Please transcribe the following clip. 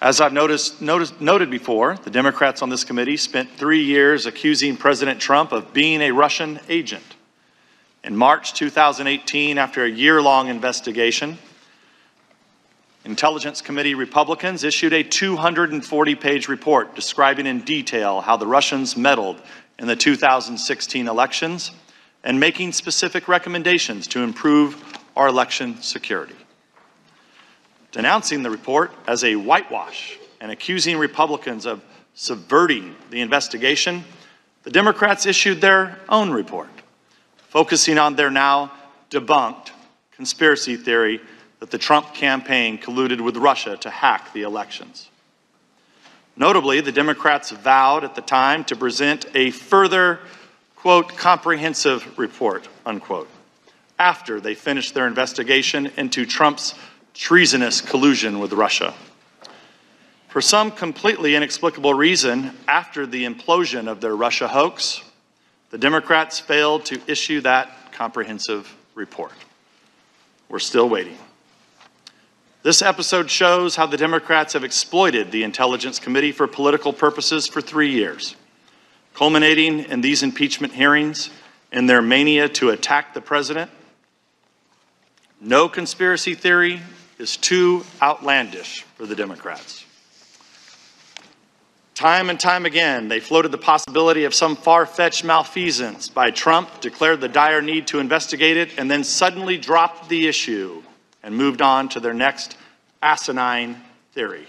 As I've noticed, noticed, noted before, the Democrats on this committee spent three years accusing President Trump of being a Russian agent. In March 2018, after a year-long investigation, Intelligence Committee Republicans issued a 240-page report describing in detail how the Russians meddled in the 2016 elections and making specific recommendations to improve our election security denouncing the report as a whitewash and accusing Republicans of subverting the investigation, the Democrats issued their own report, focusing on their now debunked conspiracy theory that the Trump campaign colluded with Russia to hack the elections. Notably, the Democrats vowed at the time to present a further, quote, comprehensive report, unquote, after they finished their investigation into Trump's treasonous collusion with Russia. For some completely inexplicable reason, after the implosion of their Russia hoax, the Democrats failed to issue that comprehensive report. We're still waiting. This episode shows how the Democrats have exploited the Intelligence Committee for political purposes for three years, culminating in these impeachment hearings and their mania to attack the president. No conspiracy theory, is too outlandish for the Democrats. Time and time again, they floated the possibility of some far fetched malfeasance by Trump, declared the dire need to investigate it, and then suddenly dropped the issue and moved on to their next asinine theory.